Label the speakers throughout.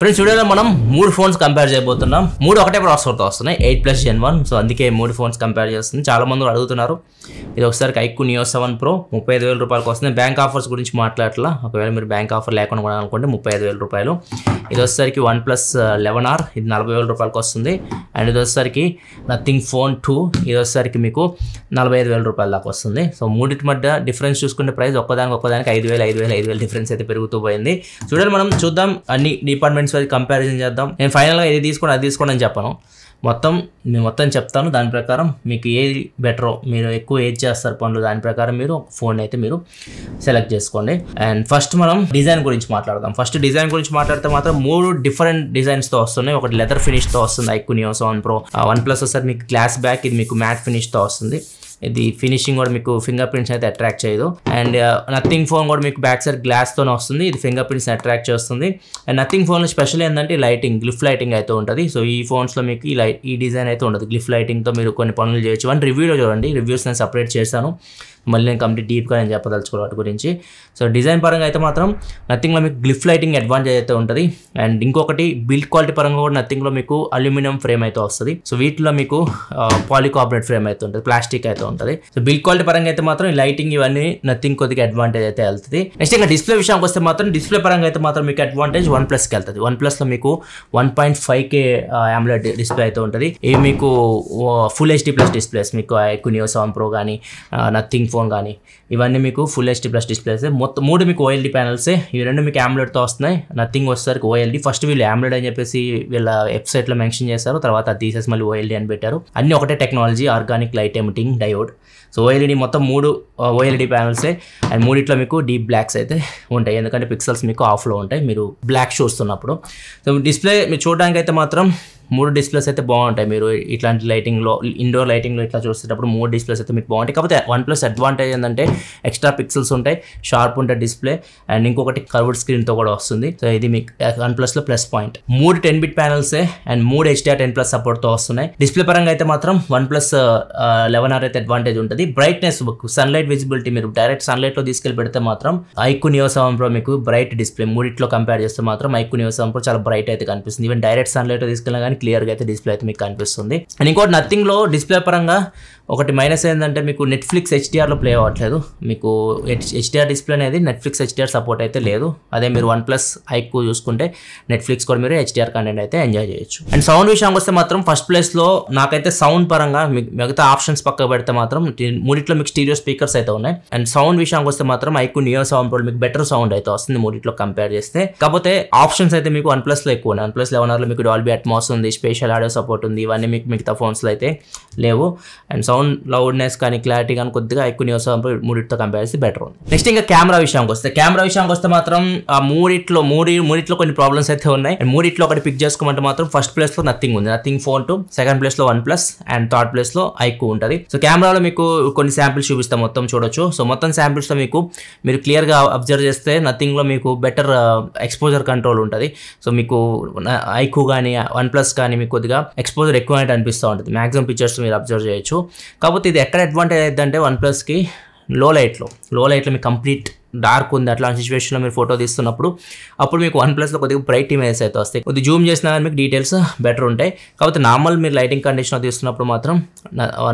Speaker 1: Friends వీడియోలో మనం మూడు ఫోన్స్ కంపేర్ చేయబోతున్నాం. మూడు ఒకటే ప్రాసెసర్తో వస్తున్నాయి. Eight plus gen one so అందుకే మూడు ఫోన్స్ కంపేర్ చేస్తుంది. చాలా మంది అడుగుతున్నారు. ఇది ఒకసారి ఐక్యూ నియో సెవెన్ ప్రో ముప్పై ఐదు వేల రూపాయలకు వస్తుంది. బ్యాంక్ ఆఫర్స్ గురించి మాట్లాడట్లా. ఒకవేళ మీరు బ్యాంక్ ఆఫర్ లేకుండా కొనాలనుకుంటే ముప్పై ఐదు వేల రూపాయలు. ఇది వచ్చేసరికి వన్ ప్లస్ లెవెన్ ఆర్ ఇది నలభై వేల రూపాయలకు వస్తుంది. అండ్ ఇది వచ్చేసరికి నథింగ్ ఫోన్ టూ ఇది వచ్చేసరికి మీకు నలభై ఐదు వేల రూపాయల దాకా వస్తుంది. సో మూడింటి మధ్య డిఫరెన్స్ చూసుకుంటే ప్రైస్ ఒక్కదానికి ఒక్కదానికి ఐదు వేలు ఐదు వేలు ఐదు వేలు డిఫరెన్స్ అయితే పెరుగుతూ పోయింది. చూడండి మనం చూద్దాం అన్ని డిపార్ట్మెంట్ డిఫరెన్స్ వరకు కంపారిజన్ చేద్దాం. నేను ఫైనల్గా ఇది తీసుకోండి అది తీసుకోండి అని చెప్పను. మొత్తం నేను మొత్తం చెప్తాను. దాని ప్రకారం మీకు ఏది బెటరో మీరు ఎక్కువ ఏది చేస్తారు పనులు దాని ప్రకారం మీరు ఫోన్ అయితే మీరు సెలెక్ట్ చేసుకోండి. అండ్ ఫస్ట్ మనం డిజైన్ గురించి మాట్లాడదాం. ఫస్ట్ డిజైన్ గురించి మాట్లాడితే మాత్రం మూడు డిఫరెంట్ డిజైన్స్తో వస్తున్నాయి. ఒకటి లెదర్ ఫినిష్తో వస్తుంది iQOO Neo seven Pro OnePlus వస్తారు మీకు గ్లాస్ బ్యాక్ ఇది మీకు మ్యాట్ ఫినిష్తో వస్తుంది. ఇది ఫినిషింగ్ కూడా మీకు ఫింగర్ ప్రింట్స్ అయితే అట్రాక్ట్ చేయదు. అండ్ నథింగ్ ఫోన్ కూడా మీకు బ్యాక్ సైడ్ గ్లాస్తోనే వస్తుంది. ఇది ఫింగర్ ప్రింట్స్ అట్రాక్ట్ చేస్తుంది. అండ్ నథింగ్ ఫోన్లో స్పెషల్ ఏంటంటే లైటింగ్ గ్లిఫ్ లైటింగ్ అయితే ఉంటుంది. సో ఈ ఫోన్స్లో మీకు ఈ లైట్ ఈ డిజైన్ అయితే ఉండదు. గ్లిఫ్ లైటింగ్తో మీరు కొన్ని పనులు చేయొచ్చు. అని రివ్యూలో చూడండి. రివ్యూస్ నేను సపరేట్ చేశాను. మళ్ళీ నేను కంప్లీట్ డీప్గా నేను చెప్పదలుచుకోవాలి వాటి గురించి. సో డిజైన్ పరంగా అయితే మాత్రం నథింగ్లో మీకు గ్లిఫ్ లైటింగ్ అడ్వాంటేజ్ అయితే ఉంటుంది. అండ్ ఇంకొకటి బిల్డ్ క్వాలిటీ పరంగా కూడా నథింగ్లో మీకు అల్యూమినియం ఫ్రేమ్ అయితే వస్తుంది. సో వీటిలో మీకు పాలికార్బోనేట్ ఫ్రేమ్ అయితే ఉంటుంది ప్లాస్టిక్ అయితే ఉంటుంది. సో బిల్డ్ క్వాలిటీ పరంగా అయితే మాత్రం లైటింగ్ ఇవన్నీ నథింగ్ కొద్దిగా అడ్వాంటేజ్ అయితే వెళ్తుంది. నెక్స్ట్ ఇంకా డిస్ప్లే విషయానికి వస్తే మాత్రం డిస్ప్లే పరంగా అయితే మాత్రం మీకు అడ్వాంటేజ్ వన్ ప్లస్కి వెళ్తుంది. వన్ ప్లస్లో మీకు one point five K AMOLED display అయితే ఉంటుంది. ఇవి మీకు ఫుల్ హెచ్డి ప్లస్ డిస్ప్లేస్. మీకు కునియో సెవెన్ ప్రో కానీ నథింగ్ ఫోన్ కానీ. ఇవన్నీ మీకు ఫుల్ హెచ్డి ప్లస్ డిస్ప్లేస్ మొత్తం మూడు మీకు ఓఎల్డి ప్యానల్సే ఇవి రెండు మీకు ఆమ్లెట్తో వస్తున్నాయి. నథింగ్ వచ్చేసరికి ఓఎల్డి ఫస్ట్ వీళ్ళు ఆమ్లెట్ అని చెప్పేసి వీళ్ళ వెబ్సైట్లో మెన్షన్ చేశారు. తర్వాత అది తీసేసి మళ్ళీ ఓఎల్డి అని పెట్టారు. అన్ని ఒకటే technology organic light emitting diode so OLED మొత్తం మూడు ఓఎల్ఈడి ప్యానల్సే అండ్ మూడిట్లో మీకు డీప్ బ్లాక్స్ అయితే ఉంటాయి. ఎందుకంటే పిక్సెల్స్ మీకు ఆఫ్లో ఉంటాయి. మీరు బ్లాక్ చూస్తున్నప్పుడు. సో డిస్ప్లే మీరు చూడడానికి అయితే మాత్రం మూడు డిస్ప్లేస్ అయితే బాగుంటాయి మీరు ఇట్లాంటి లైటింగ్లో ఇండోర్ లైటింగ్లో ఇట్లా చూసేటప్పుడు మూడు డిస్ప్లేస్ అయితే మీకు బాగుంటాయి. కాకపోతే వన్ ప్లస్ అడ్వాంటేజ్ ఏంటంటే ఎక్స్ట్రా పిక్సెల్స్ ఉంటాయి షార్ప్ ఉంటాయి డిస్ప్లే అండ్ ఇంకొకటి కర్వ్డ్ స్క్రీన్తో కూడా వస్తుంది. సో ఇది మీకు వన్ ప్లస్లో ప్లస్ పాయింట్ మూడు టెన్ బిట్ ప్యానల్సే అండ్ మూడు హెచ్డిఆర్ టెన్ ప్లస్ సపోర్ట్తో వస్తున్నాయి. డిస్ప్లే పరంగా అయితే మాత్రం వన్ ప్లస్ లెవెన్ ఆర్ అయితే అడ్వాంటేజ్ ఉంటుంది. బ్రైట్నెస్ సన్లైట్ విజిబిలిటీ మీరు డైరెక్ట్ సన్లైట్లో తీసుకెళ్ళి పెడితే మాత్రం ఐకు నియో సెవెన్ ప్రో మీకు బ్రైట్ డిస్ప్లే మూడిట్లో కంపేర్ చేస్తే మాత్రం ఐకు నియో సెవెన్ ప్రో చాలా బ్రైట్ అయితే కనిపిస్తుంది. ఈవెన్ డైరెక్ట్ సన్లైట్లో తీసుకెళ్ళినా కానీ క్లియర్గా అయితే డిస్ప్లే అయితే మీకు కనిపిస్తుంది. అండ్ ఇంకోటి నథింగ్లో డిస్ప్లే పరంగా ఒకటి మైనస్ ఏంటంటే మీకు నెట్ఫ్లిక్స్ హెచ్డిఆర్లో ప్లే అవ్వట్లేదు. మీకు హెచ్డిఆర్ డిస్ప్లే అనేది నెట్ఫ్లిక్స్ హెచ్డిఆర్ సపోర్ట్ అయితే లేదు. అదే మీరు వన్ ప్లస్ హైక్ చూసుకుంటే నెట్ఫ్లిక్స్ కూడా మీరు హెచ్డిఆర్ కంటెంట్ అయితే ఎంజాయ్ చేయొచ్చు. అండ్ సౌండ్ విషయానికి వస్తే మాత్రం ఫస్ట్ ప్లేస్లో నాకైతే సౌండ్ పరంగా మీకు మిగతా ఆప్షన్స్ పక్క పెడితే మాత్రం మూడిట్లో మీకు స్టీరియో స్పీకర్స్ అయితే ఉన్నాయి. అండ్ సౌండ్ విషయానికి వస్తే మాత్రం హైక్ నియో సౌండ్ ప్రో మీకు బెటర్ సౌండ్ అయితే వస్తుంది మూడిట్లో కంపేర్ చేస్తే. కాకపోతే ఆప్షన్స్ అయితే మీకు వన్ ప్లస్లో ఎక్కువ ఉన్నాయి. వన్ ప్లస్ లెవెన్ ఆర్లో మీకు డాల్బీ అట్మాస్ ఉంది స్పెషల్ ఆడియో సపోర్ట్ ఉంది ఇవన్నీ మీకు మిగతా ఫోన్స్లో అయితే లేవు. అండ్ సౌండ్ లౌడ్నెస్ కానీ క్లారిటీ కానీ కొద్దిగా ఎక్కువ న్యూస్ మూడింటితో కంపేర్ చేస్తే బెటర్ ఉంది. నెక్స్ట్ ఇంకా కెమెరా విషయానికి వస్తే కెమెరా విషయానికి వస్తే మాత్రం ఆ మూడిట్లో మూడి మూడిట్లో కొన్ని ప్రాబ్లమ్స్ అయితే ఉన్నాయి. అండ్ మూడిట్లో ఒకటి పిక్ చేసుకోమంటే మాత్రం ఫస్ట్ ప్లేస్లో నథింగ్ ఉంది. నథింగ్ ఫోన్ టూ సెకండ్ ప్లేస్లో వన్ ప్లస్ అండ్ థర్డ్ ప్లేస్లో ఐక్యూ ఉంటుంది. సో కెమెరాలో మీకు కొన్ని శాంపిల్స్ చూపిస్తాం మొత్తం చూడొచ్చు. సో మొత్తం శాంపిల్స్లో మీకు మీరు క్లియర్గా అబ్జర్వ్ చేస్తే నథింగ్లో మీకు బెటర్ ఎక్స్పోజర్ కంట్రోల్ ఉంటుంది. సో మీకు uh, ఐక్యూ కానీ వన్ ప్లస్ కానీ మీకు కొద్దిగా ఎక్స్పోజర్ ఎక్కువ అనేది అనిపిస్తూ ఉంటుంది. మాక్సిమం పిక్చర్స్ మీరు అబ్జర్వ్ చేయొచ్చు. కాకపోతే ఇది ఎక్కడ అడ్వాంటేజ్ అవుతుందంటే వన్ ప్లస్కి లో లైట్లో. లో లైట్లో మీకు కంప్లీట్ డార్క్ ఉంది. అట్లాంటి సిచ్యువేషన్లో మీరు ఫోటో తీస్తున్నప్పుడు అప్పుడు మీకు వన్ ప్లస్లో కొద్దిగా బ్రైట్ ఇమేజెస్ అయితే వస్తాయి. కొద్దిగా జూమ్ చేసినా కానీ మీకు డీటెయిల్స్ బెటర్ ఉంటాయి. కాకపోతే నార్మల్ మీరు లైటింగ్ కండిషన్లో తీస్తున్నప్పుడు మాత్రం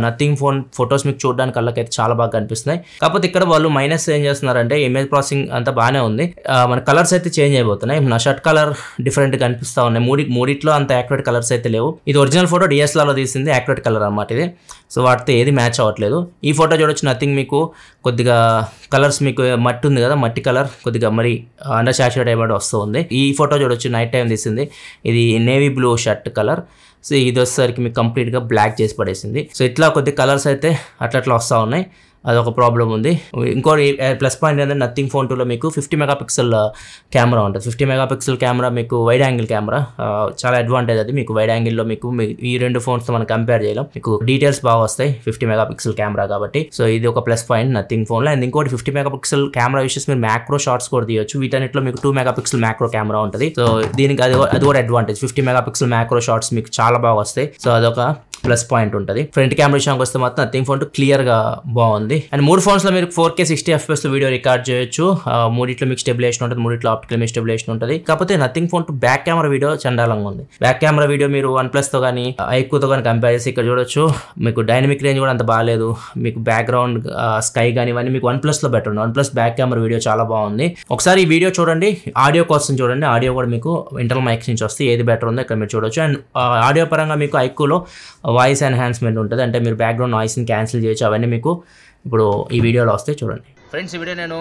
Speaker 1: నథింగ్ ఫోన్ ఫొటోస్ మీకు చూడడానికి కళ్ళకైతే చాలా బాగా కనిపిస్తున్నాయి. కాకపోతే ఇక్కడ వాళ్ళు మైనస్ ఏం చేస్తున్నారంటే ఇమేజ్ ప్రాసెసింగ్ అంతా బాగానే ఉంది. Uh, మన కలర్స్ అయితే చేంజ్ అయిపోతున్నాయి. నా షర్ట్ కలర్ డిఫరెంట్ కనిపిస్తూ ఉన్నాయి. మూడి మూడిట్లో అంత యాక్యురేట్ కలర్స్ అయితే లేవు. ఇది ఒరిజినల్ ఫోటో డిఎస్ఎల్ఆర్లో తీసింది యాక్యురేట్ కలర్ అనమాట ఇది. సో వాటితో ఏది మ్యాచ్ అవ్వట్లేదు. ఈ ఫోటో చూడొచ్చు. నథింగ్ మీకు కొద్దిగా కలర్స్ మీకు మట్టి ఉంటుంది కదా మట్టి కలర్ కొద్దిగా మరి అండర్ సాచురేట్ అయిపోయి వస్తుంది. ఈ ఫోటో చూడొచ్చు నైట్ టైం తీసింది. ఇది navy blue shirt colour. So ఇది వచ్చేసరికి మీకు కంప్లీట్గా బ్లాక్ చేసి పడేసింది. సో ఇట్లా కొద్ది కలర్స్ అయితే అట్లా అట్లా వస్తూ ఉన్నాయి. అదొక ప్రాబ్లం ఉంది. ఇంకోటి ప్లస్ పాయింట్ ఏంటంటే నథింగ్ ఫోన్ టూలో మీకు ఫిఫ్టీ మెగా పిక్సెల్ కెమెరా ఉంటుంది. ఫిఫ్టీ మెగా పిక్సెల్ కెమెరా మీకు వైడ్ యాంగిల్ కెమెరా చాలా అడ్వాంటేజ్ అది. మీకు వైడ్ యాంగిల్లో మీకు ఈ రెండు ఫోన్స్తో మనం కంపేర్ చేయలేం. మీకు డీటెయిల్స్ బాగా వస్తాయి ఫిఫ్టీ మెగా పిక్సెల్ కెమెరా కాబట్టి. సో ఇది ఒక ప్లస్ పాయింట్ నథింగ్ ఫోన్లో అండ్ ఇంకోటి ఫిఫ్టీ మెగా పిక్సెల్ కెమెరా విషయస్ మీరు మ్యాక్రో షార్ట్స్ కూడా తీయొచ్చు. వీటన్నిటిలో మీకు two mega pixel macro camera ఉంటుంది. సో దీనికి అది అది కూడా advantage fifty mega pixel macro shots మీకు చాలా బాగా వస్తాయి. సో అదొక ప్లస్ పాయింట్ ఉంటుంది. ఫ్రంట్ కెమెరా విషయానికి వస్తే మాత్రం నథింగ్ ఫోన్ క్లియర్గా బాగుంది. ఉంటుంది. అండ్ మూడు ఫోన్స్లో మీరు four K sixty FPS video record చేయొచ్చు. మూడిట్లో మీకు స్టెబిలేషన్ ఉంటుంది మూడిట్లో ఆప్టికల్ మీకు స్టెబిలేషన్ ఉంటుంది. కాకపోతే Nothing phone two back camera video చండాలంగా ఉంది. బ్యాక్ కెమెరా వీడియో మీరు వన్ ప్లస్తో కానీ ఐక్యూతో కానీ కంపేర్ చేసి ఇక్కడ చూడొచ్చు. మీకు డైనమిక్ రేంజ్ కూడా అంత బాగాలేదు. మీకు బ్యాక్గ్రౌండ్ స్కై కానీ ఇవన్నీ మీకు వన్ ప్లస్లో బెటర్ ఉంది. One plus back camera video చాలా బాగుంది. ఒకసారి ఈ వీడియో చూడండి. ఆడియో కోసం చూడండి. ఆడియో కూడా మీకు ఇంటర్నల్ మైక్స్ నుంచి వస్తే ఏది బెటర్ ఉందో ఇక్కడ మీరు చూడొచ్చు. అండ్ ఆడియో పరంగా మీకు ఐక్యూలో వాయిస్ ఎన్హాన్స్మెంట్ ఉంటుంది. అంటే మీరు బ్యాక్గ్రౌండ్ నాయిస్ని క్యాన్సిల్ చేయొచ్చు. అవన్నీ మీకు ఇప్పుడు ఈ వీడియోలో వస్తే చూడండి. ఫ్రెండ్స్ ఈ వీడియో నేను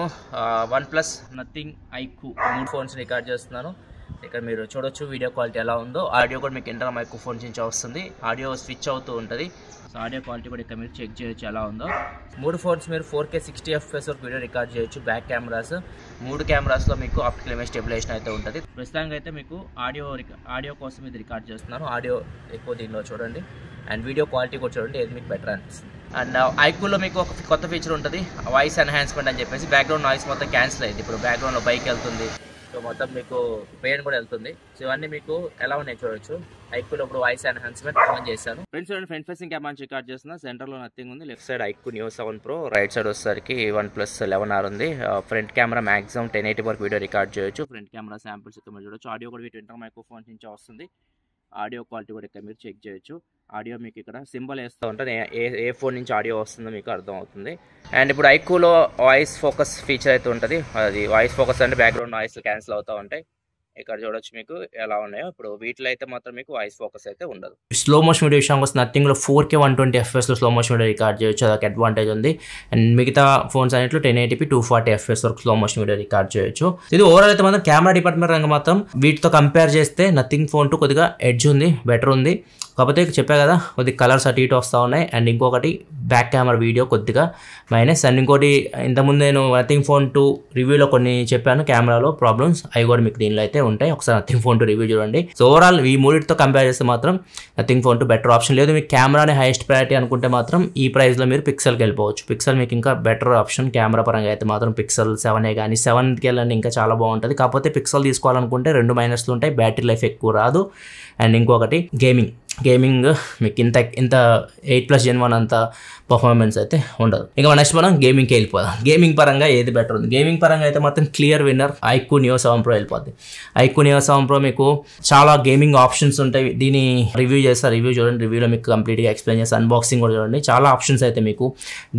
Speaker 1: వన్ ప్లస్ నథింగ్ ఐకు మూడు ఫోన్స్ రికార్డ్ చేస్తున్నాను. ఇక్కడ మీరు చూడొచ్చు వీడియో క్వాలిటీ ఎలా ఉందో. ఆడియో కూడా మీకు ఇంటర్నల్ మైక్ ఫోన్స్ నుంచి వస్తుంది. ఆడియో స్విచ్ అవుతూ ఉంటుంది. సో ఆడియో క్వాలిటీ కూడా ఇక్కడ మీరు చెక్ చేయొచ్చు ఎలా ఉందో. మూడు ఫోన్స్ మీరు ఫోర్ కే సిక్స్టీ ఎఫ్ఎస్ వరకు వీడియో రికార్డ్ చేయొచ్చు బ్యాక్ కెమెరాస్. మూడు కెమెరాస్లో మీకు ఆప్టికల్ ఇమేజ్ స్టెబిలేషన్ అయితే ఉంటుంది. ప్రస్తుతానికి అయితే మీకు ఆడియో ఆడియో కోసం ఇది రికార్డ్ చేస్తున్నాను. ఆడియో ఎక్కువ దీనిలో చూడండి. అండ్ వీడియో క్వాలిటీ కూడా చూడండి. ఏది మీకు బెటర్ అనిపిస్తుంది. అండ్ ఐక్యూలో మీకు ఒక కొత్త ఫీచర్ ఉంటుంది. వాయిస్ ఎన్హాన్స్మెంట్ అని చెప్పేసి బ్యాక్గ్రౌండ్ నాయిస్ మొత్తం క్యాన్సిల్ అయింది. ఇప్పుడు బ్యాక్గ్రౌండ్లో బైక్ వెళ్తుంది. సో మొత్తం మీకు పెయిన్ కూడా వెళ్తుంది. సో ఇవన్నీ మీకు ఎలా ఉన్నాయి చూడొచ్చు. ఐక్యూలో ఇప్పుడు వాయిస్ ఎన్హాన్స్మెంట్ ఆన్ చేశాను. ఫ్రెండ్స్ చూడండి ఫ్రంట్ ఫేసింగ్ క్యామ్ రికార్డ్ చేస్తున్నా. సెంటర్లో నథింగ్ ఉంది. Left side iQOO Neo seven Pro right side వచ్చేసరికి వన్ ప్లస్ లెవెన్ ఆర్ ఉంది. Front camera maximum ten eighty వరకు వీడియో రికార్డ్ చేయొచ్చు. ఫ్రంట్ కెమెరా శాంపిల్స్ ఇక్కడ మీరు చూడొచ్చు. ఆడియో కూడా వీటి ఇంటర్ మైక్రోఫోన్స్ నుంచి వస్తుంది. ఆడియో క్వాలిటీ కూడా ఇక్కడ మీరు చెక్ చేయొచ్చు. ఆడియో మీకు ఇక్కడ సింబల్ వేస్తూ ఉంటారు ఏ- ఏ ఏ ఫోన్ నుంచి ఆడియో వస్తుందో మీకు అర్థం అవుతుంది అండ్ ఇప్పుడు ఐక్యూలో వాయిస్ ఫోకస్ ఫీచర్ అయితే ఉంటుంది. అది వాయిస్ ఫోకస్ అంటే బ్యాక్గ్రౌండ్ నాయిస్ క్యాన్సిల్ అవుతూ ఉంటాయి. ఇక్కడ చూడొచ్చు మీకు ఎలా ఉన్నాయో. ఇప్పుడు వీటిలో అయితే మాత్రం మీకు వాయిస్ ఫోకస్ అయితే ఉండదు. స్లో మోషన్ వీడియో విషయానికి వస్తే నథింగ్లో ఫోర్ కే వన్ ట్వంటీ ఎఫ్ఎస్లో స్లో మోషన్ వీడియో రికార్డ్ చేయొచ్చు. అదొక అడ్వాంటేజ్ ఉంది. అండ్ మిగతా ఫోన్స్ అన్నింటిలో ten eighty p two forty FPS వరకు స్లో మోషన్ వీడియో రికార్డ్ చేయొచ్చు. ఇది ఓవరాల్ అయితే మాత్రం కెమెరా డిపార్ట్మెంట్ రంగం మాత్రం వీటితో కంపేర్ చేస్తే నథింగ్ ఫోన్ టు కొద్దిగా ఎడ్జ్ ఉంది బెటర్ ఉంది. కాకపోతే చెప్పా కదా కొద్దిగా కలర్స్ అటు ఇటు వస్తూ ఉన్నాయి. అండ్ ఇంకొకటి బ్యాక్ కెమెరా వీడియో కొద్దిగా మైనస్ అండ్ ఇంకోటి ఇంతకుముందు నేను నథింగ్ ఫోన్ టూ రివ్యూలో కొన్ని చెప్పాను కెమెరాలో ప్రాబ్లమ్స్ అవి కూడా మీకు దీనిలో అయితే ఉంటాయి. ఒకసారి నథింగ్ ఫోన్ టూ రివ్యూ చూడండి. సో ఓవరాల్ ఈ మూడింటితో కంపేర్ చేస్తే మాత్రం Nothing phone two better option లేదు. మీకు కెమెరాని హైయెస్ట్ ప్రయారిటీ అనుకుంటే మాత్రం ఈ ప్రైస్లో మీరు పిక్సెల్కి వెళ్ళిపోవచ్చు. పిక్సెల్ మీకు ఇంకా బెటర్ ఆప్షన్ కెమెరా పరంగా అయితే మాత్రం పిక్సెల్ సెవెనే కానీ సెవెన్కి వెళ్ళండి ఇంకా చాలా బాగుంటుంది. కాకపోతే పిక్సెల్ తీసుకోవాలనుకుంటే రెండు మైనస్లు ఉంటాయి. బ్యాటరీ లైఫ్ ఎక్కువ రాదు. అండ్ ఇంకొకటి గేమింగ్ గేమింగ్ మీకు ఇంత ఇంత ఎయిట్ ప్లస్ జెన్ వన్ అంత పర్ఫార్మెన్స్ అయితే ఉండదు. ఇంకా నెక్స్ట్ మనం గేమింగ్కి వెళ్ళిపోదాం. గేమింగ్ పరంగా ఏది బెటర్ ఉంది? గేమింగ్ పరంగా అయితే మాత్రం clear winner iQOO Neo seven Pro వెళ్ళిపోద్ది. ఐక్యూ నియో సెవెన్ ప్రో మీకు చాలా గేమింగ్ ఆప్షన్స్ ఉంటాయి. దీని రివ్యూ చేస్తా రివ్యూ చూడండి. రివ్యూలో మీకు కంప్లీట్గా ఎక్స్ప్లెయిన్ చేస్తాను అన్బాక్సింగ్ కూడా చూడండి. చాలా ఆప్షన్స్ అయితే మీకు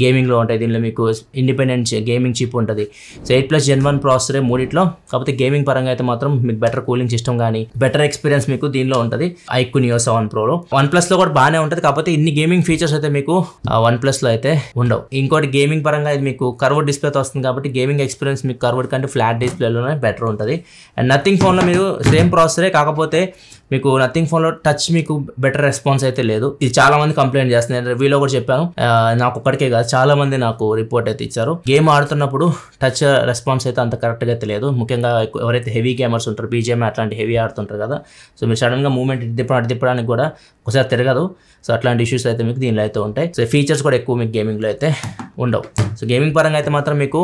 Speaker 1: గేమింగ్లో ఉంటాయి. దీనిలో మీకు ఇండిపెండెంట్ గేమింగ్ చిప్ ఉంటుంది. So eight plus gen one ప్రాసెసరే మూడిట్లో. కాకపోతే గేమింగ్ పరంగా అయితే మాత్రం మీకు బెటర్ కూలింగ్ సిస్టమ్ కానీ బెటర్ ఎక్స్పీరియన్స్ మీకు దీనిలో ఉంటుంది. ఐక్యూ నియో సెవెన్ ప్రోలో వన్ ప్లస్లో కూడా బాగానే ఉంటుంది. కాకపోతే ఇన్ని గేమింగ్ ఫీచర్స్ అయితే మీకు వన్ ప్లస్లో అయితే ఉండవు. ఇంకోటి గేమింగ్ పరంగా ఇది మీకు కర్వర్డ్ డిస్ప్లేతో వస్తుంది కాబట్టి గేమింగ్ ఎక్స్పీరియన్స్ మీకు కర్వర్డ్ కంటే ఫ్లాట్ డిస్ప్లేలోనే బెటర్ ఉంటుంది. అండ్ నథింగ్ ఫోన్లో మీరు సేమ్ ప్రాసెసరే కాకపోతే మీకు నథింగ్ ఫోన్లో టచ్ మీకు బెటర్ రెస్పాన్స్ అయితే లేదు. ఇది చాలా మంది కంప్లైంట్ చేస్తున్నారు. రివ్యూలో కూడా చెప్పాను. నాకు ఒక్కడికే కాదు చాలా మంది నాకు రిపోర్ట్ అయితే ఇచ్చారు. గేమ్ ఆడుతున్నప్పుడు టచ్ రెస్పాన్స్ అయితే అంత కరెక్ట్గా అయితే లేదు. ముఖ్యంగా ఎవరైతే హెవీ గేమర్స్ ఉంటారు బీజేఎం అట్లాంటి హెవీ ఆడుతుంటారు కదా. సో మీరు సడన్గా మూమెంట్ ఇటు తిప్పడం అటు తిప్పడానికి కూడా ఒకసారి తిరగదు. సో అట్లాంటి ఇష్యూస్ అయితే మీకు దీనిలో అయితే ఉంటాయి. సో ఫీచర్స్ కూడా ఎక్కువ మీకు గేమింగ్లో అయితే ఉండవు. సో గేమింగ్ పరంగా అయితే మాత్రం మీకు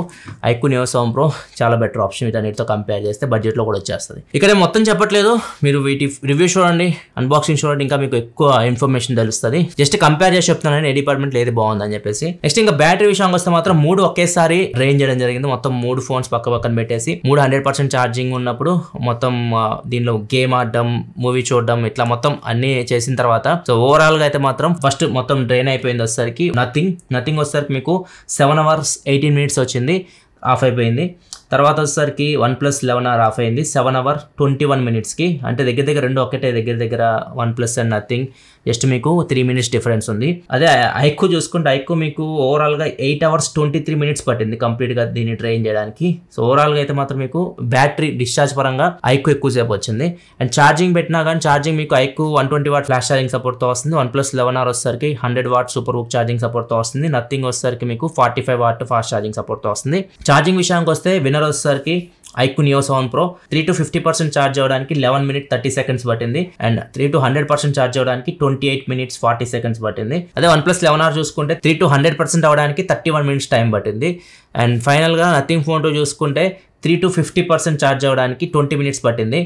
Speaker 1: ఐక్యూ నియో సెవెన్ ప్రో చాలా బెటర్ ఆప్షన్ వీటన్నిటితో కంపేర్ చేస్తే బడ్జెట్లో కూడా వచ్చేస్తుంది. ఇక్కడ మొత్తం చెప్పట్లేదు. మీరు వీటి రివ్యూ చూడండి అన్బాక్సింగ్ చూడండి ఇంకా మీకు ఎక్కువ ఇన్ఫర్మేషన్ తెలుస్తుంది. జస్ట్ కంపేర్ చేసి చెప్తున్నాను ఏ డిపార్ట్మెంట్ ఏది బాగుందని చెప్పేసి. నెక్స్ట్ ఇంకా బ్యాటరీ విషయానికి వస్తే మాత్రం మూడు ఒకేసారి రేంజ్ చేయడం జరిగింది. మొత్తం మూడు ఫోన్స్ పక్క పక్కన పెట్టేసి మూడు హండ్రెడ్ పర్సెంట్ ఛార్జింగ్ ఉన్నప్పుడు మొత్తం దీనిలో గేమ్ ఆడడం మూవీ చూడడం ఇట్లా మొత్తం అన్ని చేసిన తర్వాత. సో ఓవరాల్గా అయితే మాత్రం ఫస్ట్ మొత్తం డ్రైన్ అయిపోయింది వచ్చేసరికి. నథింగ్ నథింగ్ వచ్చేసరికి మీకు సెవెన్ అవర్స్ ఎయిటీన్ మినిట్స్ వచ్చింది ఆఫ్ అయిపోయింది. తర్వాత వచ్చేసరికి one plus eleven hour off అయింది. సెవెన్ అవర్ ట్వంటీ వన్ మినిట్స్కి అంటే దగ్గర దగ్గర రెండు ఒకటే దగ్గర దగ్గర one plus and nothing just మీకు త్రీ మినిట్స్ డిఫరెన్స్ ఉంది. అదే ఐక్కు చూసుకుంటే ఐక్కు మీకు ఓవరాల్గా eight hours twenty three minutes పట్టింది కంప్లీట్గా దీన్ని ట్రైన్ చేయడానికి. సో ఓవరాల్గా అయితే మాత్రం మీకు బ్యాటరీ డిశ్చార్జ్ పరంగా ఐక్కు ఎక్కువసేపు వచ్చింది. అండ్ ఛార్జింగ్ పెట్టినా కానీ ఛార్జింగ్ మీకు iQOO one twenty watt flash charging సపోర్ట్తో వస్తుంది. వన్ ప్లస్ లెవెన్ అవర్ వచ్చేసరికి హండ్రెడ్ వాట్ సూపర్ బుక్ ఛార్జింగ్ సపోర్ట్తో వస్తుంది. నథింగ్ వచ్చేసరికి మీకు forty five watt fast charging సపోర్ట్తో వస్తుంది. ఛార్జింగ్ విషయానికి వస్తే విన్నర్ వచ్చేసరికి iQOO Neo seven Pro. Three to fifty percent charge అవ్వడానికి లెవెన్ మినిట్ థర్టీ సెకండ్స్ పట్టింది. And three to hundred percent charge అవ్వడానికి twenty eight minutes forty seconds పట్టింది. అదే వన్ ప్లస్ లెవెన్ ఆర్ చూసుకుంటే త్రీ టు హండ్రెడ్ పర్సెంట్ అవ్వడానికి thirty one minutes time పట్టింది and ఫైనల్గా nothing phone two చూసుకుంటే three to fifty percent charge అవ్వడానికి twenty minutes పట్టింది.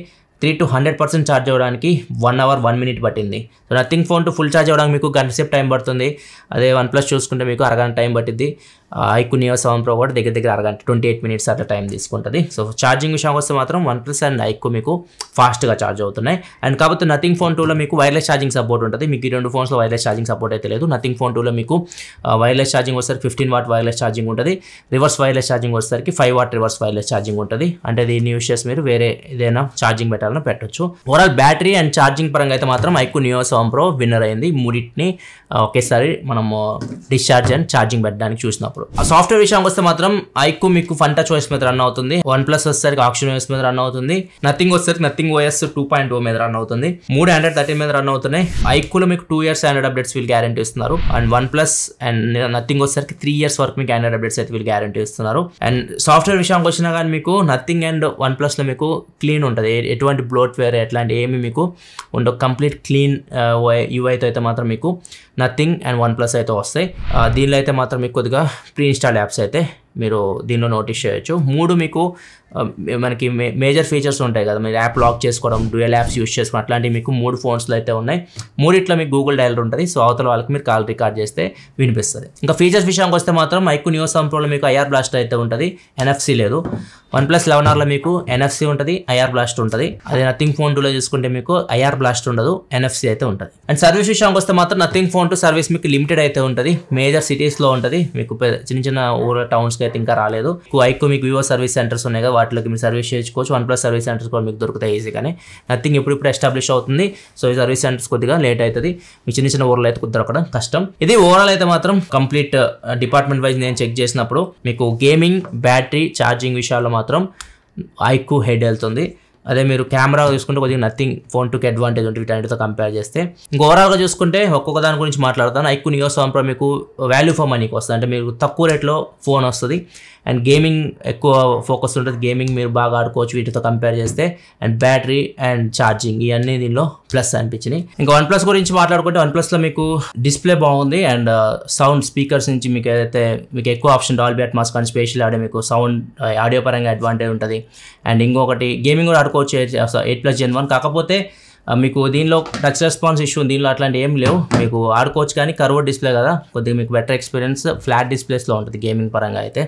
Speaker 1: Three to hundred percent charge అవ్వడానికి వన్ అవర్ వన్ మినిట్ పట్టింది. So Nothing phone two full charge అవ్వడానికి మీకు గంట సేపు టైం పడుతుంది. అదే వన్ ప్లస్ చూసుకుంటే మీకు అరగంట టైం పట్టింది ఐకు నియో సెవెన్ ప్రో కూడా దగ్గర దగ్గర అరగంట ట్వంటీ ఎయిట్ మినిట్స్ అట్లా టైం తీసుకుంటుంది. సో ఛార్జింగ్ విషయం వస్తే మాత్రం వన్ ప్లస్ అండ్ ఐకు మీకు ఫాస్ట్గా ఛార్జ్ అవుతున్నాయి. అండ్ కాకపోతే నథింగ్ ఫోన్ టూలో మీకు వైర్లెస్ ఛార్జింగ్ సపోర్ట్ ఉంటుంది. మీకు ఈ రెండు ఫోన్స్లో వైర్లెస్ ఛార్జింగ్ సపోర్ట్ అయితే లేదు. నథింగ్ ఫోన్ టూలో మీకు వైర్లెస్ ఛార్జింగ్ వచ్చేసరికి ఫిఫ్టీన్ వాట్ వైర్లెస్ ఛార్జింగ్ ఉంటుంది. రివర్స్ వైర్లెస్ ఛార్జింగ్ వచ్చేసరికి five watt reverse wireless charging ఉంటుంది. అంటే దీన్ని యూస్ చేసి మీరు వేరే ఏదైనా ఛార్జింగ్ పెట్టాలి? పెట్టాలని పెట్టొచ్చు. ఓవరాల్ బ్యాటరీ అండ్ ఛార్జింగ్ పరంగా అయితే మాత్రం iQOO Neo seven Pro winner అయింది. మూడింటిని ఒకేసారి మనము డిశ్చార్జ్ అండ్ ఛార్జింగ్ పెట్టడానికి చూసినప్పుడు. ఆ సాఫ్ట్వేర్ విషయానికి వస్తే మాత్రం ఐకు మీకు ఫంటా చాయిస్ మీద రన్ అవుతుంది. వన్ ప్లస్ వచ్చేసరికి ఆక్షన్ ఓఎస్ మీద రన్ అవుతుంది. నథింగ్ వచ్చేసరికి Nothing OS two point O మీద రన్ అవుతుంది. మూడు హండ్రెడ్ థర్టీన్ మీద రన్ అవుతున్నాయి. ఐకులో మీకు టూ ఇయర్స్ హండ్రెడ్ అప్డేట్స్ వీళ్ళు గ్యారంటీ ఇస్తున్నారు. And one plus and nothing వచ్చేసరికి త్రీ ఇయర్స్ వరకు మీకు హండ్రెడ్ అప్డేట్స్ అయితే వీళ్ళు గ్యారంటీ ఇస్తున్నారు. అండ్ సాఫ్ట్వేర్ విషయానికి వచ్చినా కానీ మీకు నథింగ్ అండ్ వన్ ప్లస్లో మీకు క్లీన్ ఉంటుంది. ఎటువంటి ఎటువంటి బ్లోట్వేర్ ఎట్లాంటి ఏమి మీకు ఉండవు. కంప్లీట్ క్లీన్ యూఐతో అయితే మాత్రం మీకు నథింగ్ అండ్ వన్ ప్లస్ అయితే వస్తాయి. దీనిలో అయితే మాత్రం మీకు కొద్దిగా ప్రీ ఇన్స్టాల్ యాప్స్ అయితే మీరు దీనిలో నోటీస్ చేయొచ్చు. మూడు మీకు మనకి మే మేజర్ ఫీచర్స్ ఉంటాయి కదా. మీరు యాప్ లాక్ చేసుకోవడం డ్యూయల్ యాప్స్ యూస్ చేసుకోవడం అట్లాంటివి మీకు మూడు ఫోన్స్లో అయితే ఉన్నాయి. మూడిట్లో మీకు గూగుల్ డైలర్ ఉంటుంది. సో అవతల వాళ్ళకి మీరు కాల్ రికార్డ్ చేస్తే వినిపిస్తుంది. ఇంకా ఫీచర్స్ విషయానికి వస్తే మాత్రం ఐకు న్యూ సంప్రోలో మీకు ఐఆర్ బ్లాస్ట్ అయితే ఉంటుంది. ఎన్ఎఫ్సి లేదు. వన్ ప్లస్ లెవెన్ ఆర్లో మీకు ఎన్ఎఫ్సి ఉంటుంది. ఐఆర్ బ్లాస్ట్ ఉంటుంది. అదే నథింగ్ ఫోన్ టూలో చూసుకుంటే మీకు ఐఆర్ బ్లాస్ట్ ఉండదు. ఎన్ఎఫ్సి అయితే ఉంటుంది. అండ్ సర్వీస్ విషయానికి వస్తే మాత్రం నథింగ్ ఫోన్ టు సర్వీస్ మీకు లిమిటెడ్ అయితే ఉంటుంది. మేజర్ సిటీస్లో ఉంటుంది. మీకు చిన్న చిన్న ఊర టౌన్స్కి అయితే ఇంకా రాలేదు. ఐకు మీకు వివో సర్వీస్ సెంటర్స్ ఉన్నాయి కదా వాటిలోకి మీరు సర్వీస్ చేసుకోవచ్చు వన్ ప్లస్ సర్వీస్ సెంటర్స్ కూడా మీకు దొరుకుతాయి ఈజీగానే. నథింగ్ ఇప్పుడు ఇప్పుడు ఎస్టాబ్లిష్ అవుతుంది. సో ఈ సర్వీస్ సెంటర్స్ కొద్దిగా లేట్ అవుతుంది. మీ చిన్న చిన్న ఊర్లో అయితే దొరకడం కష్టం. ఇది ఓవరాల్ అయితే మాత్రం కంప్లీట్ డిపార్ట్మెంట్ వైజ్ నేను చెక్ చేసినప్పుడు మీకు గేమింగ్ బ్యాటరీ ఛార్జింగ్ విషయాల్లో మాత్రం ఐక్యూ హెడ్ వెళ్తుంది. అదే మీరు కెమెరా చూసుకుంటే కొద్దిగా నథింగ్ ఫోన్ టుకి అడ్వాంటేజ్ ఉంటుంది వీటన్నిటితో కంపేర్ చేస్తే. ఇంకా ఓవరాల్గా చూసుకుంటే ఒక్కొక్క దాని గురించి మాట్లాడతాను. ఐక్యూ నియో సెవెన్ మీకు వాల్యూ ఫర్ మనీకి వస్తుంది. అంటే మీకు తక్కువ రేట్లో ఫోన్ వస్తుంది. అండ్ గేమింగ్ ఎక్కువ ఫోకస్ ఉంటుంది. గేమింగ్ మీరు బాగా ఆడుకోవచ్చు వీటితో కంపేర్ చేస్తే. అండ్ బ్యాటరీ అండ్ ఛార్జింగ్ ఇవన్నీ దీనిలో ప్లస్ అనిపించినాయి. ఇంకా వన్ ప్లస్ గురించి మాట్లాడుకుంటే వన్ ప్లస్లో మీకు డిస్ప్లే బాగుంది. అండ్ uh, సౌండ్ స్పీకర్స్ నుంచి మీకు ఏదైతే మీకు ఎక్కువ ఆప్షన్ డాల్బీ అట్మాస్ కానీ స్పేషల్ ఆడియో మీకు సౌండ్ uh, ఆడియో పరంగా అడ్వాంటేజ్ ఉంటుంది. అండ్ ఇంకొకటి గేమింగ్ కూడా ఆడుకోవచ్చు uh, eight plus gen one. కాకపోతే మీకు దీనిలో టచ్ రెస్పాన్స్ ఇష్యూ దీనిలో అట్లాంటి ఏం లేవు. మీకు ఆడుకోవచ్చు కానీ కర్వ్ డిస్ప్లే కదా. కొద్దిగా మీకు బెటర్ ఎక్స్పీరియన్స్ ఫ్లాట్ డిస్ప్లేస్లో ఉంటుంది గేమింగ్ పరంగా అయితే.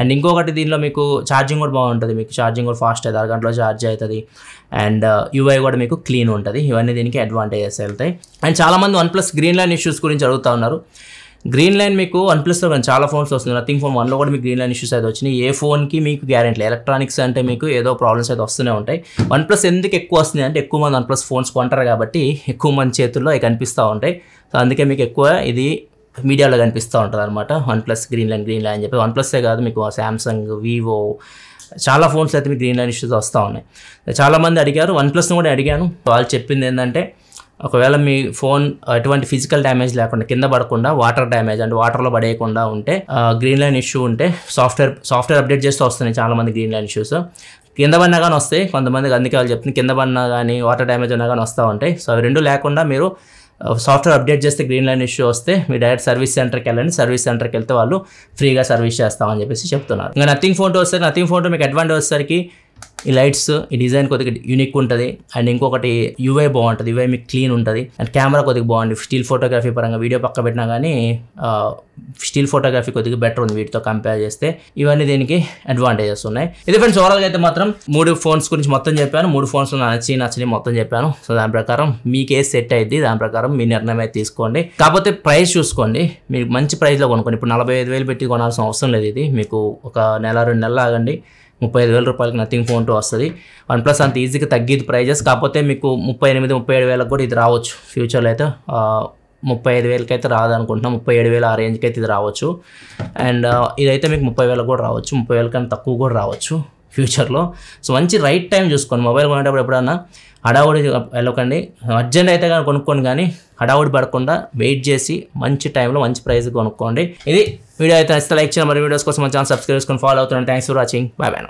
Speaker 1: అండ్ ఇంకొకటి దీనిలో మీకు ఛార్జింగ్ కూడా బాగుంటుంది. మీకు ఛార్జింగ్ కూడా ఫాస్ట్ అవుతుంది. అరగంటలో ఛార్జ్ అవుతుంది. అండ్ యూఐ uh, కూడా మీకు క్లీన్ ఉంటుంది. ఇవన్నీ దీనికి అడ్వాంటేజెస్ వెళ్తాయి. అండ్ చాలామంది one plus green line issues గురించి అడుగుతూ ఉన్నారు. గ్రీన్ లైన్ మీకు వన్ ప్లస్లో కానీ చాలా ఫోన్స్ వస్తుంది నథింగ్ ఫోన్ వన్లో కూడా మీకు గ్రీన్ లైన్ ఇష్యూస్ అయితే వచ్చినాయి. ఏ ఫోన్కి మీకు గ్యారెంటీ ఎలక్ట్రానిక్స్ అంటే మీకు ఏదో ప్రాబ్లమ్స్ అయితే వస్తూనే ఉంటాయి. వన్ ప్లస్ ఎందుకు ఎక్కువ వస్తుంది అంటే ఎక్కువ మంది వన్ ప్లస్ ఫోన్స్ కొంటారు కాబట్టి ఎక్కువ మంది చేతుల్లో అవి కనిపిస్తూ ఉంటాయి. సో అందుకే మీకు ఎక్కువ ఇది మీడియాలో కనిపిస్తూ ఉంటుంది అనమాట OnePlus green line green line అని చెప్పి. వన్ ప్లస్సే కాదు మీకు శాంసంగ్ వివో చాలా ఫోన్స్ అయితే మీకు గ్రీన్ లైన్ ఇష్యూస్ వస్తూ ఉన్నాయి. చాలామంది అడిగారు. వన్ ప్లస్ని కూడా అడిగాను. వాళ్ళు చెప్పింది ఏంటంటే ఒకవేళ మీ ఫోన్ ఎటువంటి ఫిజికల్ డ్యామేజ్ లేకుండా కింద పడకుండా వాటర్ డ్యామేజ్ అంటే వాటర్లో పడేయకుండా ఉంటే గ్రీన్ లైన్ ఇష్యూ ఉంటే సాఫ్ట్వేర్ సాఫ్ట్వేర్ అప్డేట్ చేస్తూ వస్తున్నాయి చాలామంది గ్రీన్ లైన్ ఇష్యూస్ కింద పడినా కానీ వస్తాయి కొంతమందికి అందుకే వాళ్ళు చెప్తుంది కింద పడినా కానీ వాటర్ డ్యామేజ్ ఉన్నా కానీ వస్తూ ఉంటాయి. సో అవి రెండు లేకుండా మీరు సాఫ్ట్వేర్ అప్డేట్ చేస్తే గ్రీన్ లైన్ ఇష్యూ వస్తే మీరు డైరెక్ట్ సర్వీస్ సెంటర్కి వెళ్ళండి. సర్వీస్ సెంటర్కి వెళ్తే వాళ్ళు ఫ్రీగా సర్వీస్ చేస్తామని చెప్పేసి చెప్తున్నారు. ఇంకా నథింగ్ ఫోటో వస్తే నథింగ్ ఫోటో మీకు అడ్వాంటేజ్ వచ్చేసరికి ఈ లైట్స్ ఈ డిజైన్ కొద్దిగా యూనిక్ ఉంటుంది. అండ్ ఇంకొకటి యూఐ బాగుంటుంది. యూఐ మీకు క్లీన్ ఉంటుంది. అండ్ కెమెరా కొద్దిగా బాగుంది. స్టిల్ ఫోటోగ్రఫీ పరంగా వీడియో పక్క పెట్టినా కానీ స్టిల్ ఫోటోగ్రఫీ కొద్దిగా బెటర్ ఉంది వీటితో కంపేర్ చేస్తే. ఇవన్నీ దీనికి అడ్వాంటేజెస్ ఉన్నాయి. ఇది ఫ్రెండ్స్ ఓవరాల్గా అయితే మాత్రం మూడు ఫోన్స్ గురించి మొత్తం చెప్పాను. మూడు ఫోన్స్ నచ్చి నచ్చని మొత్తం చెప్పాను. సో దాని ప్రకారం మీకే సెట్ అయింది దాని ప్రకారం మీ నిర్ణయం అయితే తీసుకోండి. కాకపోతే ప్రైస్ చూసుకోండి. మీరు మంచి ప్రైస్లో కొనుక్కోండి. ఇప్పుడు నలభై ఐదు వేలు పెట్టి కొనాల్సిన అవసరం లేదు ఇది. మీకు ఒక నెల రెండు నెలలు ఆగండి. ముప్పై ఐదు వేల రూపాయలకి నథింగ్ ఫోన్ టూ వస్తుంది. వన్ ప్లస్ అంత ఈజీగా తగ్గిది ప్రైజెస్ కాకపోతే మీకు ముప్పై ఎనిమిది ముప్పై ఏడు వేలకు కూడా ఇది రావచ్చు. ఫ్యూచర్లో అయితే ముప్పై ఐదు వేలకి అయితే రాదనుకుంటున్నాం. ముప్పై ఏడు వేల ఆ రేంజ్కి అయితే ఇది రావచ్చు. అండ్ ఇదైతే మీకు ముప్పై వేలకు కూడా రావచ్చు. ముప్పై వేల కన్నా తక్కువ కూడా రావచ్చు. ఫ్యూచర్లో సో మంచి రైట్ టైం చూసుకోండి. మొబైల్ కొనేటప్పుడు ఎప్పుడన్నా హడావుడి వెళ్ళకండి. అర్జెంట్ అయితే కానీ కొనుక్కోండి కానీ హడావుడి పడకుండా వెయిట్ చేసి మంచి టైంలో మంచి ప్రైస్ కొనుక్కోండి. ఇది వీడియో అయితే నచ్చితే లైక్ చేయండి. మరి వీడియోస్ కోసం మన ఛానల్ సబ్స్క్రైబ్ చేసుకొని ఫాలో అవుతున్నాను thanks for watching bye bye